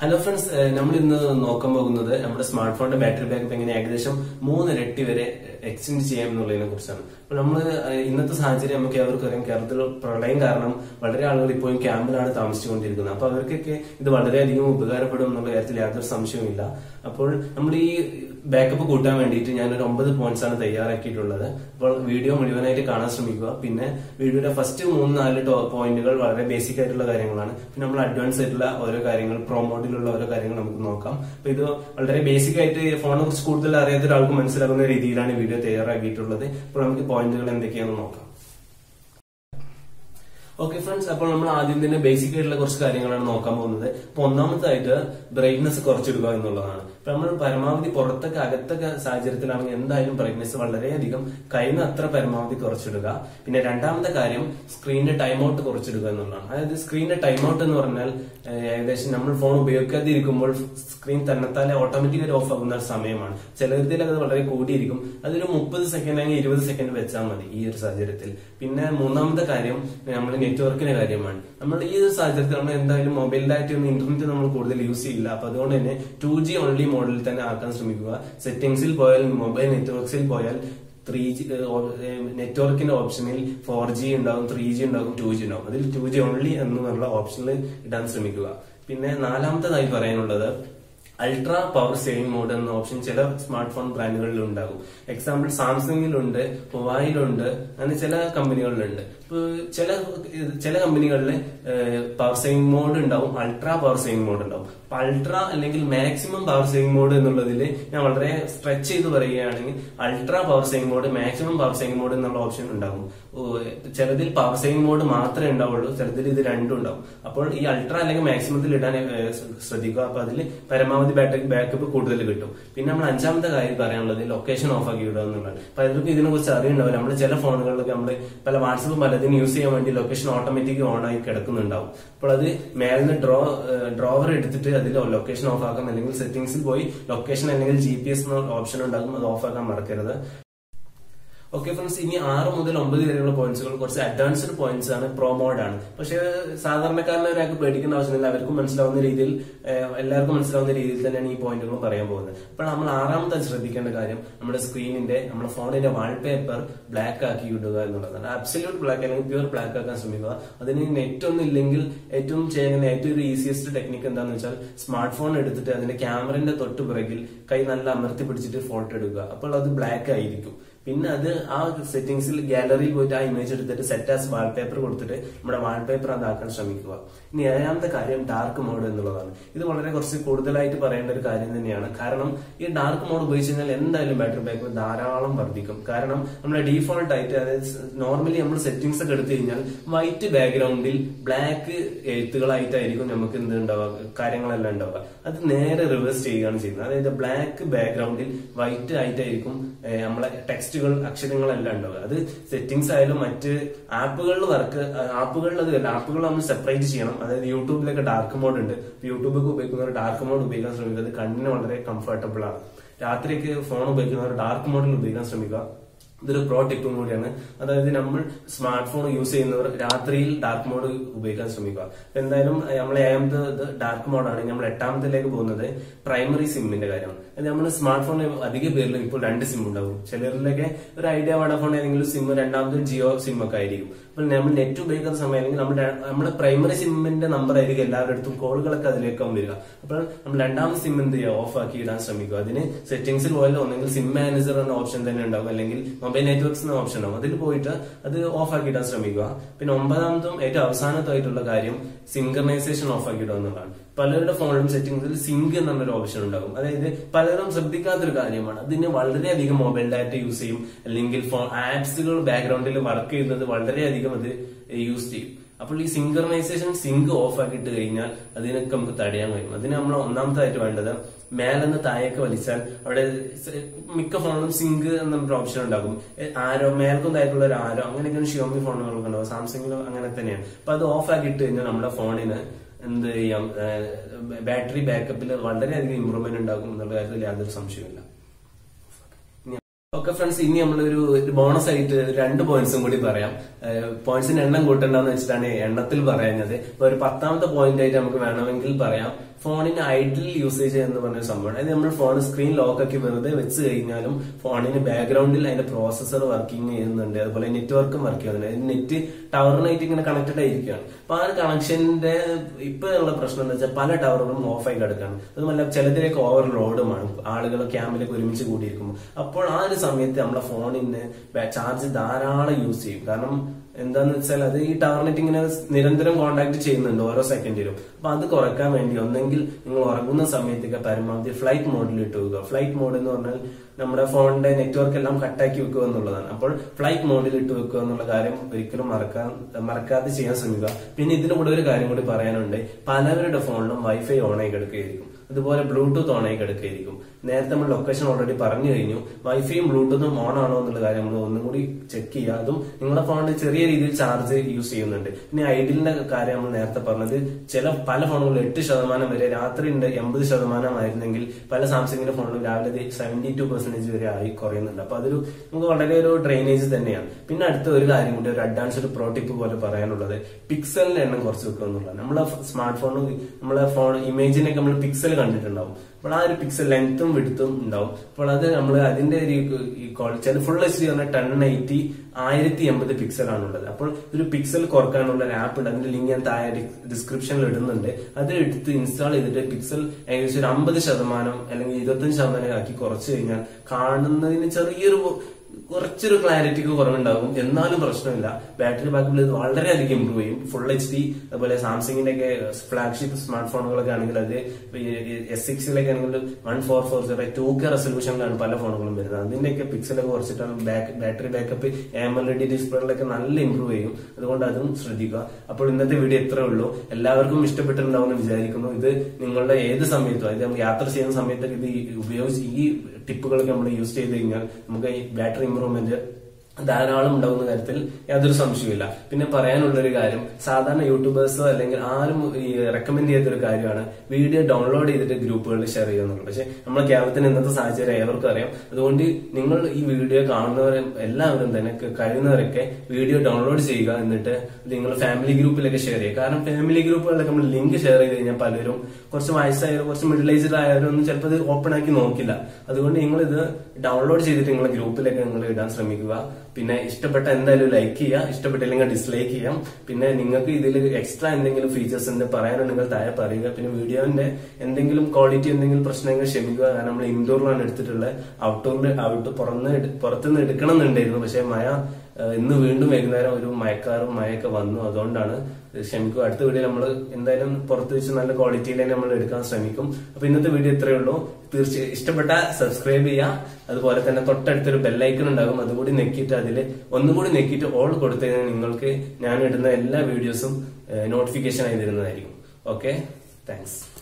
Hello friends നമ്മൾ ഇന്ന് നോക്കാൻ പോകുന്നത് നമ്മുടെ സ്മാർട്ട് ഫോണിന്റെ ബാറ്ററി ബാക്കപ്പ് എങ്ങനെ ഏകദേശം മൂന്നിരട്ടി വരെ എക്സ്റ്റെൻഡ് ചെയ്യാം എന്നുള്ളതിനെ കുറിച്ചാണ് അപ്പൊ നമ്മൾ ഇന്നത്തെ സാഹചര്യം നമുക്ക് അവർക്ക് അറിയാം. കേരളത്തിൽ പ്രളയം കാരണം വളരെ ആളുകൾ ഇപ്പോഴും ക്യാമ്പിലാണ് താമസിച്ചുകൊണ്ടിരിക്കുന്നത്. അപ്പൊ അവർക്കൊക്കെ ഇത് വളരെയധികം ഉപകാരപ്പെടും എന്നുള്ള കാര്യത്തിൽ യാതൊരു സംശയവുമില്ല. അപ്പോൾ നമ്മൾ ഈ ബാക്കപ്പ് കൂട്ടാൻ വേണ്ടിയിട്ട് ഞാൻ ഒരു ഒമ്പത് പോയിന്റ്സ് ആണ് തയ്യാറാക്കിയിട്ടുള്ളത്. അപ്പോൾ വീഡിയോ മുഴുവനായിട്ട് കാണാൻ ശ്രമിക്കുക. പിന്നെ വീഡിയോയുടെ ഫസ്റ്റ് മൂന്ന് നാല് പോയിന്റുകൾ വളരെ ബേസിക് ആയിട്ടുള്ള കാര്യങ്ങളാണ്. പിന്നെ നമ്മൾ അഡ്വാൻസ് ആയിട്ടുള്ള ഓരോ കാര്യങ്ങൾ പ്രൊമോട്ടിലുള്ള ഓരോ കാര്യങ്ങൾ നമുക്ക് നോക്കാം. അപ്പൊ ഇത് വളരെ ബേസിക് ആയിട്ട് ഫോണിനെ കുറിച്ച് കൂടുതൽ അറിയാത്ത ഒരാൾക്ക് മനസ്സിലാകുന്ന രീതിയിലാണ് വീഡിയോ തയ്യാറാക്കിയിട്ടുള്ളത്. അപ്പോൾ നമുക്ക് പോയിന്റുകൾ എന്തൊക്കെയാണെന്ന് നോക്കാം. ഓക്കെ ഫ്രണ്ട്സ് അപ്പോൾ നമ്മൾ ആദ്യം തന്നെ ബേസിക് ആയിട്ടുള്ള കുറച്ച് കാര്യങ്ങളാണ് നോക്കാൻ പോകുന്നത്. അപ്പൊ ഒന്നാമതായിട്ട് ബ്രൈറ്റ്നസ് കുറച്ചെടുക്കുക എന്നുള്ളതാണ്. ഇപ്പൊ നമ്മൾ പരമാവധി പുറത്തൊക്കെ അകത്തൊക്കെ സാഹചര്യത്തിലാണെങ്കിൽ എന്തായാലും ബ്രൈറ്റ്നസ് വളരെയധികം കഴിയുന്ന അത്ര പരമാവധി കുറച്ചിടുക. പിന്നെ രണ്ടാമത്തെ കാര്യം സ്ക്രീനിന്റെ ടൈം ഔട്ട് കുറച്ചിടുക എന്നുള്ളതാണ്. അതായത് സ്ക്രീനിന്റെ ടൈം ഔട്ട് എന്ന് പറഞ്ഞാൽ ഏകദേശം നമ്മൾ ഫോൺ ഉപയോഗിക്കാതിരിക്കുമ്പോൾ സ്ക്രീൻ തന്നെത്താനെ ഓട്ടോമാറ്റിക്കലി ഓഫ് ആകുന്ന ഒരു സമയമാണ്. ചിലതിൽ അത് വളരെ കൂടിയിരിക്കും. അതൊരു മുപ്പത് സെക്കൻഡ് അല്ലെങ്കിൽ ഇരുപത് സെക്കൻഡ് വെച്ചാൽ മതി ഈ ഒരു സാഹചര്യത്തിൽ. പിന്നെ മൂന്നാമത്തെ കാര്യം നമ്മൾ നെറ്റ്വർക്കിന്റെ കാര്യമാണ്. നമ്മൾ ഈ ഒരു സാഹചര്യത്തിൽ നമ്മൾ എന്തായാലും ഒന്നും ഇന്റർനെറ്റ് നമ്മൾ കൂടുതൽ യൂസ് ചെയ്യില്ല. അപ്പൊ അതുകൊണ്ട് തന്നെ ടു ജി ഓൺലി മോഡലിൽ തന്നെ ആക്കാൻ ശ്രമിക്കുക. സെറ്റിംഗ്സിൽ പോയാൽ മൊബൈൽ നെറ്റ്വർക്സിൽ പോയാൽ ത്രീ ജി നെറ്റ്വർക്കിന്റെ ഓപ്ഷനിൽ ഫോർ ജി ഉണ്ടാകും ത്രീ ജി ഉണ്ടാകും ടു ജി ഉണ്ടാകും അതിൽ ടു ജി ഓൺലി എന്നുള്ള ഓപ്ഷനിൽ ഇടാൻ ശ്രമിക്കുക. പിന്നെ നാലാമത്തേതായി പറയാനുള്ളത് അൾട്രാ പവർ സേവിംഗ് മോഡ് എന്ന ഓപ്ഷൻ ചില സ്മാർട്ട് ഫോൺ ബ്രാൻഡുകളിൽ ഉണ്ടാകും എക്സാമ്പിൾ സാംസങ്ങിലുണ്ട് ഹുവായിലുണ്ട് അങ്ങനെ ചില കമ്പനികളിലുണ്ട് ചില ചില കമ്പനികളിൽ പവർ സേവിംഗ് മോഡ് ഉണ്ടാവും അൾട്രാ പവർ സേവിംഗ് മോഡ് ഉണ്ടാവും. അൾട്രാ അല്ലെങ്കിൽ മാക്സിമം പവർ സേവിംഗ് മോഡ് എന്നുള്ളതിൽ ഞാൻ വളരെ സ്ട്രെച്ച് ചെയ്ത് പറയുകയാണെങ്കിൽ ultra power saving mode maximum power saving mode എന്നുള്ള ഓപ്ഷൻ ഉണ്ടാകും. ചിലതിൽ പവർ സേവിംഗ് മോഡ് മാത്രമേ ഉണ്ടാവുള്ളൂ ചിലതിൽ ഇത് രണ്ടും ഉണ്ടാവും. അപ്പോൾ ഈ അൾട്ര അല്ലെങ്കിൽ മാക്സിമത്തിൽ ഇടാൻ ശ്രദ്ധിക്കുക. അപ്പൊ അതിൽ പരമാവധി ബാറ്ററി ബാക്കപ്പ് കൂടുതൽ കിട്ടും. പിന്നെ നമ്മൾ അഞ്ചാമത്തെ കാര്യം പറയാനുള്ളത് ലൊക്കേഷൻ ഓഫ് ആക്കി വിടുക എന്നുള്ളതാണ്. പലർക്കും ഇതിനെ കുറിച്ച് അറിയുണ്ടാവില്ല നമ്മൾ ചില ഫോണുകളിലൊക്കെ നമ്മൾ പല വാട്സപ്പ് പലതിനും യൂസ് ചെയ്യാൻ വേണ്ടി ലൊക്കേഷൻ ഓട്ടോമാറ്റിക് ഓൺ ആയി കിടക്കുന്നുണ്ടാവും. അപ്പോൾ അത് മേലിന് ഡ്രോ ഡ്രോവർ എടുത്തിട്ട് അതിൽ ലൊക്കേഷൻ ഓഫ് ആക്കാം അല്ലെങ്കിൽ സെറ്റിംഗ്സിൽ പോയി ലൊക്കേഷൻ അല്ലെങ്കിൽ ജി പി എസ് ഓപ്ഷൻ ഉണ്ടാകും അത് ഓഫ് ആക്കാൻ മറക്കരുത്. ഓക്കെ ഫ്രണ്ട്സ് ഇനി ആറ് മുതൽ ഒമ്പത് വരെയുള്ള പോയിന്റ്സുകൾ കുറച്ച് അഡ്വാൻസ്ഡ് പോയിന്റ്സ് ആണ് പ്രോ മോഡ് ആണ്. പക്ഷെ സാധാരണക്കാരനെ ഒരാൾക്ക് പേടിക്കേണ്ട ആവശ്യമില്ല. അവർക്കും മനസ്സിലാവുന്ന രീതിയിൽ എല്ലാവർക്കും മനസ്സിലാവുന്ന രീതിയിൽ തന്നെയാണ് ഈ പോയിന്റുകൾ പറയാൻ പോകുന്നത്. അപ്പോൾ നമ്മൾ ആറാമത്തെ ശ്രദ്ധിക്കേണ്ട കാര്യം നമ്മുടെ സ്ക്രീനിന്റെ നമ്മുടെ ഫോണിന്റെ വാൾപേപ്പർ ബ്ലാക്ക് ആക്കി ഇടുക എന്നുള്ളതാണ്. അബ്സല്യൂട്ട് ബ്ലാക്ക് അല്ലെങ്കിൽ പ്യൂർ ബ്ലാക്ക് ആക്കാൻ ശ്രമിക്കുക. അതിന് നെറ്റ് ഒന്നും ഇല്ലെങ്കിൽ ഏറ്റവും ചെയ്യുന്ന ഏറ്റവും ഒരു ഈസിയസ്റ്റ് ടെക്നിക്ക് എന്താണെന്ന് വെച്ചാൽ സ്മാർട്ട് ഫോൺ എടുത്തിട്ട് അതിന്റെ ക്യാമറന്റെ തൊട്ട് പിറകിൽ കൈ നല്ല അമർത്തി പിടിച്ചിട്ട് ഫോട്ടോ എടുക്കുക. അപ്പോൾ അത് ബ്ലാക്ക് ആയിരിക്കും. പിന്നെ അത് ആ സെറ്റിംഗ്സിൽ ഗാലറിയിൽ പോയിട്ട് ആ ഇമേജ് എടുത്തിട്ട് സെറ്റ് ആസ് വാൾപേപ്പർ കൊടുത്തിട്ട് നമ്മുടെ വാൾപേപ്പർ അതാക്കാൻ ശ്രമിക്കുക. ഇനി ഏഴാമത്തെ കാര്യം ഡാർക്ക് മോഡ് എന്നുള്ളതാണ്. ഇത് വളരെ കുറച്ച് കൂടുതലായിട്ട് പറയേണ്ട ഒരു കാര്യം തന്നെയാണ്. കാരണം ഈ ഡാർക്ക് മോഡ് ഉപയോഗിച്ച് കഴിഞ്ഞാൽ എന്തായാലും ബാറ്ററി ബാക്ക് ധാരാളം വർദ്ധിക്കും. കാരണം നമ്മുടെ ഡീഫോൾട്ട് ആയിട്ട് അതായത് നോർമലി നമ്മൾ സെറ്റിംഗ്സ് ഒക്കെ എടുത്തു കഴിഞ്ഞാൽ വൈറ്റ് ബാക്ക്ഗ്രൗണ്ടിൽ ബ്ലാക്ക് എഴുത്തുകളായിട്ടായിരിക്കും നമുക്ക് എന്ത് ഉണ്ടാവുക കാര്യങ്ങളെല്ലാം ഉണ്ടാവുക. അത് നേരെ റിവേഴ്സ് ചെയ്യുകയാണ് ചെയ്യുന്നത്. അതായത് ബ്ലാക്ക് ബാക്ക്ഗ്രൗണ്ടിൽ വൈറ്റ് ആയിട്ടായിരിക്കും നമ്മളെ നമ്മളെ ടെക്സ്റ്റുകൾ അക്ഷരങ്ങളെല്ലാം ഉണ്ടാവുക. അത് സെറ്റിംഗ്സ് ആയാലും മറ്റ് ആപ്പുകളിൽ വർക്ക് ആപ്പുകളിൽ അത് ആപ്പുകൾ നമ്മൾ സെപ്പറേറ്റ് ചെയ്യണം. അതായത് യൂട്യൂബിലൊക്കെ ഡാർക്ക് മോഡ് ഉണ്ട്. യൂട്യൂബൊക്കെ ഉപയോഗിക്കുന്നവർ ഡാർക്ക് മോഡ് ഉപയോഗിക്കാൻ ശ്രമിക്കുക. അത് കണ്ണിന് വളരെ കംഫർട്ടബിൾ ആണ്. രാത്രിക്ക് ഫോൺ ഉപയോഗിക്കുന്നവർ ഡാർക്ക് മോഡിൽ ഉപയോഗിക്കാൻ ശ്രമിക്കുക. ഇതൊരു പ്രോ ടിപ്പും കൂടിയാണ്. അതായത് നമ്മൾ സ്മാർട്ട് ഫോൺ യൂസ് ചെയ്യുന്നവർ രാത്രിയിൽ ഡാർക്ക് മോഡ് ഉപയോഗിക്കാൻ ശ്രമിക്കുക. എന്തായാലും നമ്മൾ ഏഴാമത് ഡാർക്ക് മോഡാണ് നമ്മൾ എട്ടാമത്തിലേക്ക് പോകുന്നത് പ്രൈമറി സിമ്മിന്റെ കാര്യമാണ് അത് നമ്മൾ സ്മാർട്ട് ഫോൺ അധിക പേരിലും ഇപ്പോൾ രണ്ട് സിം ഉണ്ടാവും. ചിലരിലൊക്കെ ഒരു ഐഡിയ വടഫോൺ ഏതെങ്കിലും സിം രണ്ടാമത് ജിയോ സിം ഒക്കെ ആയിരിക്കും. അപ്പോൾ നമ്മൾ നെറ്റ് ഉപയോഗിക്കുന്ന സമയം അല്ലെങ്കിൽ നമ്മുടെ നമ്മുടെ പ്രൈമറി സിമ്മിന്റെ നമ്പർ ആയിരിക്കും എല്ലാവരുടെ അടുത്തും കോളുകളൊക്കെ അതിലേക്കാവും വരിക. അപ്പോൾ നമ്മൾ രണ്ടാമത് സിം എന്ത് ചെയ്യുക? ഓഫ് ആക്കി ഇടാൻ ശ്രമിക്കുക. അതിന് സെറ്റിംഗ്സിൽ പോയാലോ? ഒന്നെങ്കിൽ സിം മാനേജർ എന്ന ഓപ്ഷൻ തന്നെ ഉണ്ടാവും. അല്ലെങ്കിൽ മൊബൈൽ നെറ്റ്വർക്ക്സ് എന്ന ഓപ്ഷൻ ഉണ്ടാവും അതിൽ പോയിട്ട് അത് ഓഫ് ആക്കി ഇടാൻ ശ്രമിക്കുക. പിന്നെ ഒമ്പതാമതും ഏറ്റവും അവസാനത്തായിട്ടുള്ള കാര്യം സിങ്കർണൈസേഷൻ ഓഫ് ആക്കി ഇടുക എന്നുള്ളതാണ്. പലരുടെ ഫോണിലും സെറ്റിംഗ്സിൽ സിങ്ക് എന്നുള്ളൊരു ഓപ്ഷൻ ഉണ്ടാകും. അതായത് പലരും ശ്രദ്ധിക്കാത്തൊരു കാര്യമാണ്. അതിന് വളരെയധികം മൊബൈൽ ഡാറ്റ യൂസ് ചെയ്യും. അല്ലെങ്കിൽ ആപ്സുകൾ ബാക്ക്ഗ്രൗണ്ടിൽ വർക്ക് ചെയ്യുന്നത് വളരെയധികം അത് യൂസ് ചെയ്യും. അപ്പോൾ ഈ സിങ്കർണൈസേഷൻ സിങ്ക് ഓഫ് ആക്കിയിട്ട് കഴിഞ്ഞാൽ അതിനൊക്കെ നമുക്ക് തടയാൻ കഴിയും. അതിന് നമ്മൾ ഒന്നാമതായിട്ട് വേണ്ടത് മേലെന്ന് താഴേക്ക് വലിച്ചാൽ അവിടെ മിക്ക ഫോണിലും സിങ്ക് എന്നൊരു ഓപ്ഷൻ ഉണ്ടാകും. ആരോ മേൽക്കും താഴേക്കുള്ള ഒരു ആരോ അങ്ങനെയൊക്കെയാണ് ഷിയോമി ഫോണുകളൊക്കെ ഉണ്ടാവും സാംസങ്ങിലും അങ്ങനെ തന്നെയാണ്. അപ്പൊ അത് ഓഫ് ആക്കിയിട്ട് കഴിഞ്ഞാൽ നമ്മുടെ ഫോണിന് എന്ത് ചെയ്യാം ബാറ്ററി ബാക്കപ്പിൽ വളരെയധികം ഇമ്പ്രൂവ്മെന്റ് ഉണ്ടാകും എന്നുള്ള കാര്യത്തിൽ യാതൊരു സംശയമില്ല ഓക്കെ ഫ്രണ്ട്സ് ഇനി നമ്മളൊരു ബോണസ് ആയിട്ട് രണ്ട് പോയിന്റ്സും കൂടി പറയാം. പോയിന്റ്സിന്റെ എണ്ണം കൂട്ടണ്ടെന്ന് വെച്ചിട്ടാണ് എണ്ണത്തിൽ പറയുന്നത്. ഇപ്പൊ ഒരു പത്താമത്തെ പോയിന്റ് ആയിട്ട് നമുക്ക് വേണമെങ്കിൽ പറയാം. ഫോണിന് ഐഡിൽ യൂസേജ് എന്ന് പറഞ്ഞ സംഭവം. അതായത് നമ്മൾ ഫോൺ സ്ക്രീൻ ലോക്ക് ആക്കി വെറുതെ വെച്ച് കഴിഞ്ഞാലും ഫോണിന് ബാക്ക്ഗ്രൗണ്ടിൽ അതിന്റെ പ്രോസസർ വർക്കിംഗ് ചെയ്യുന്നുണ്ട്. അതുപോലെ നെറ്റ്വർക്കും വർക്ക് ചെയ്യുന്നുണ്ട്. നെറ്റ് ടവറിനായിട്ട് ഇങ്ങനെ കണക്റ്റഡ് ആയിരിക്കുകയാണ്. അപ്പൊ ആ കണക്ഷന്റെ ഇപ്പൊ ഉള്ള പ്രശ്നം എന്ന് വെച്ചാൽ പല ടവറുകളും ഓഫ് ആയി കിടക്കാണ് അതുമല്ല ചിലതിലേക്ക് ഓവർലോഡുമാണ് ആളുകൾ ക്യാമ്പിലേക്ക് ഒരുമിച്ച് കൂടിയിരിക്കുമ്പോൾ അപ്പോൾ ആ ഒരു സമയത്ത് നമ്മളെ ഫോണിന് ചാർജ് ധാരാളം യൂസ് ചെയ്യും. കാരണം എന്താന്ന് വെച്ചാൽ അത് ഈ ടാർനെറ്റ് ഇങ്ങനെ നിരന്തരം കോണ്ടാക്ട് ചെയ്യുന്നുണ്ട് ഓരോ സെക്കൻഡിലും അപ്പൊ അത് കുറയ്ക്കാൻ വേണ്ടി ഒന്നെങ്കിൽ നിങ്ങൾ ഉറങ്ങുന്ന സമയത്തൊക്കെ പരമാവധി ഫ്ലൈറ്റ് മോഡിൽ ഇട്ട് വെക്കുക. ഫ്ലൈറ്റ് മോഡ് എന്ന് പറഞ്ഞാൽ നമ്മുടെ ഫോണിന്റെ നെറ്റ്വർക്ക് എല്ലാം കട്ടാക്കി വെക്കുക എന്നുള്ളതാണ്. അപ്പോൾ ഫ്ലൈറ്റ് മോഡിൽ ഇട്ട് വെക്കുക എന്നുള്ള കാര്യം ഒരിക്കലും മറക്കാൻ മറക്കാതെ ചെയ്യാൻ ശ്രമിക്കുക. പിന്നെ ഇതിന് കൂടെ ഒരു കാര്യം കൂടി പറയാനുണ്ട്. പലവരുടെ ഫോണിലും വൈഫൈ ഓൺ ആയി കിടക്കുകയായിരിക്കും. അതുപോലെ ബ്ലൂടൂത്ത് ഓൺ ആയി കിടക്കുകയായിരിക്കും. നേരത്തെ നമ്മൾ ലൊക്കേഷൻ ഓൾറെഡി പറഞ്ഞു കഴിഞ്ഞു. വൈഫൈയും ബ്ലൂടൂത്തും ഓൺ ആണോ എന്നുള്ള കാര്യം നമ്മൾ ഒന്നും കൂടി ചെക്ക് ചെയ്യുക. അതും നിങ്ങളുടെ ഫോണിൽ ചെറിയ രീതിയിൽ ചാർജ് യൂസ് ചെയ്യുന്നുണ്ട്. പിന്നെ ഐഡിലിന്റെ കാര്യം നമ്മൾ നേരത്തെ പറഞ്ഞത് ചില പല ഫോണുകളിൽ എട്ട് ശതമാനം വരെ രാത്രി ഉണ്ട് എൺപത് ശതമാനം ആയിരുന്നെങ്കിൽ പല സാംസങ്ങിന്റെ ഫോണിലും രാവിലെ സെവന്റി ടു പെർസെന്റേജ് വരെ ആയി കുറയുന്നുണ്ട്. അപ്പൊ അതൊരു നമുക്ക് വളരെ ഒരു ഡ്രെയിനേജ് തന്നെയാണ്. പിന്നെ അടുത്ത ഒരു കാര്യം കൂടി ഒരു അഡ്വാൻസ്ഡ് പ്രോ ടിപ്പ് പോലെ പറയാനുള്ളത്. പിക്സലിന്റെ എണ്ണം കുറച്ച് വെക്കുക എന്നുള്ളതാണ്. നമ്മളെ സ്മാർട്ട് ഫോൺ നമ്മളെ ഫോൺ ഇമേജിനൊക്കെ നമ്മൾ പിക്സൽ കണ്ടിട്ടുണ്ടാവും. അപ്പോൾ ആ ഒരു പിക്സൽ ലെങ്ത്തും വിടുത്തും ഉണ്ടാവും. അപ്പോൾ അത് നമ്മൾ അതിന്റെ ഒരു ക്വാളിറ്റി ഫുൾ എച്ച് ഡി പറഞ്ഞാൽ ടെൻ എയ്റ്റി ആയിരത്തി എൺപത് പിക്സൽ ആണുള്ളത്. അപ്പോൾ ഒരു പിക്സൽ കുറക്കാനുള്ള ഒരു ആപ്പ് ഉണ്ട്. അതിന്റെ ലിങ്ക് ഞാൻ താഴെ ഡിസ്ക്രിപ്ഷനിൽ ഇടുന്നുണ്ട്. അത് എടുത്ത് ഇൻസ്റ്റാൾ ചെയ്തിട്ട് പിക്സൽ ഏകദേശം ഒരു അമ്പത് ശതമാനം അല്ലെങ്കിൽ ഇരുപത്തഞ്ച് ശതമാനം ആക്കി കുറച്ച് കഴിഞ്ഞാൽ കാണുന്നതിന് ചെറിയൊരു കുറച്ചൊരു ക്ലാരിറ്റിക്ക് കുറവുണ്ടാകും എന്നാലും പ്രശ്നമില്ല. ബാറ്ററി ബാക്കപ്പ് ഇത് വളരെയധികം ഇമ്പ്രൂവ് ചെയ്യും. ഫുൾ എച്ച് ഡി അതുപോലെ സാംസങ്ങിന്റെ ഒക്കെ ഫ്ലാഗ്ഷിപ്പ് സ്മാർട്ട് ഫോണുകളൊക്കെ ആണെങ്കിൽ അത് എസ് സിക്സിലൊക്കെ ആണെങ്കിൽ one four four zero two K റെസൊല്യൂഷനിലാണ് പല ഫോണുകളും വരുന്നത്. അതിന്റെയൊക്കെ പിക്സലൊക്കെ കുറച്ചിട്ടാണ് back battery backup M L D ഡിസ്പ്ലേകളിലൊക്കെ നല്ല ഇമ്പ്രൂവ് ചെയ്യും. അതുകൊണ്ട് അതും ശ്രദ്ധിക്കുക. അപ്പോൾ ഇന്നത്തെ വീഡിയോ ഇത്രേ ഉള്ളൂ. എല്ലാവർക്കും ഇഷ്ടപ്പെട്ടിട്ടുണ്ടാവുമെന്ന് വിചാരിക്കുന്നു. ഇത് നിങ്ങളുടെ ഏത് സമയത്തും അതായത് യാത്ര ചെയ്യുന്ന സമയത്തൊക്കെ ഇത് ഉപയോഗിച്ച് ഈ ടിപ്പുകളൊക്കെ നമ്മൾ യൂസ് ചെയ്ത് കഴിഞ്ഞാൽ നമുക്ക് ഈ ബാറ്ററി ഇമ്പ്രൂവ്മെന്റ് ധാരാളം ഉണ്ടാവുന്ന കാര്യത്തിൽ യാതൊരു സംശയമില്ല പിന്നെ പറയാനുള്ള ഒരു കാര്യം സാധാരണ യൂട്യൂബേഴ്സോ അല്ലെങ്കിൽ ആരും ഈ റെക്കമെൻഡ് ചെയ്തൊരു കാര്യമാണ് വീഡിയോ ഡൗൺലോഡ് ചെയ്തിട്ട് ഗ്രൂപ്പുകളിൽ ഷെയർ ചെയ്യുക എന്നുള്ളത്. പക്ഷെ നമ്മുടെ കേരളത്തിന് ഇന്നത്തെ സാഹചര്യം ഏവർക്കും അറിയാം. അതുകൊണ്ട് നിങ്ങൾ ഈ വീഡിയോ കാണുന്നവരും എല്ലാവരും തന്നെ കഴിയുന്നവരൊക്കെ വീഡിയോ ഡൗൺലോഡ് ചെയ്യുക എന്നിട്ട് നിങ്ങൾ ഫാമിലി ഗ്രൂപ്പിലൊക്കെ ഷെയർ ചെയ്യുക. കാരണം ഫാമിലി ഗ്രൂപ്പുകളിലൊക്കെ നമ്മൾ ലിങ്ക് ഷെയർ ചെയ്ത് കഴിഞ്ഞാൽ പലരും കുറച്ച് വയസ്സായാലും കുറച്ച് മിഡിൽ ഏജ്ഡ് ഒന്നും ചിലപ്പോൾ ഇത് ഓപ്പൺ ആക്കി നോക്കില്ല. അതുകൊണ്ട് നിങ്ങൾ ഇത് ഡൗൺലോഡ് ചെയ്തിട്ട് നിങ്ങളുടെ ഗ്രൂപ്പിലൊക്കെ നിങ്ങൾ ഇടാൻ ശ്രമിക്കുക. പിന്നെ ഇഷ്ടപ്പെട്ട എന്തായാലും ലൈക്ക് ചെയ്യുക ഇഷ്ടപ്പെട്ടില്ലെങ്കിൽ ഡിസ്ലൈക്ക് ചെയ്യാം. പിന്നെ നിങ്ങൾക്ക് ഇതിൽ എക്സ്ട്രാ എന്തെങ്കിലും ഫീച്ചേഴ്സ് ഉണ്ട് പറയാനുണ്ടെങ്കിൽ താഴെ പറയുക. പിന്നെ വീഡിയോന്റെ എന്തെങ്കിലും ക്വാളിറ്റി എന്തെങ്കിലും പ്രശ്നങ്ങൾ ക്ഷമിക്കുക. കാരണം നമ്മൾ ഇൻഡോറിലാണ് എടുത്തിട്ടുള്ളത്. ഔട്ട്ഡോറിൽ ഔട്ട് പുറന്ന് പുറത്തുനിന്ന് എടുക്കണം എന്നുണ്ടായിരുന്നു പക്ഷെ മഴ ഇന്ന് വീണ്ടും വൈകുന്നേരം ഒരു മയക്കാറും മഴയൊക്കെ വന്നു. അതുകൊണ്ടാണ് ക്ഷമിക്കും അടുത്ത വീഡിയോ നമ്മൾ എന്തായാലും പുറത്ത് വെച്ച് നല്ല ക്വാളിറ്റിയിൽ തന്നെ നമ്മൾ എടുക്കാൻ ശ്രമിക്കും. അപ്പൊ ഇന്നത്തെ വീഡിയോ ഇത്രയേ ഉള്ളൂ. തീർച്ചയായും ഇഷ്ടപ്പെട്ട സബ്സ്ക്രൈബ് ചെയ്യുക അതുപോലെ തന്നെ തൊട്ടടുത്തൊരു ബെല്ലൈക്കൺ ഉണ്ടാകും. അതുകൂടി നെക്കിയിട്ട് അതിൽ ഒന്നുകൂടി നെക്കിയിട്ട് ഓൾ കൊടുത്തു നിങ്ങൾക്ക് ഞാൻ ഇടുന്ന എല്ലാ വീഡിയോസും നോട്ടിഫിക്കേഷൻ ആയി തരുന്നതായിരിക്കും ഓക്കെ താങ്ക്സ്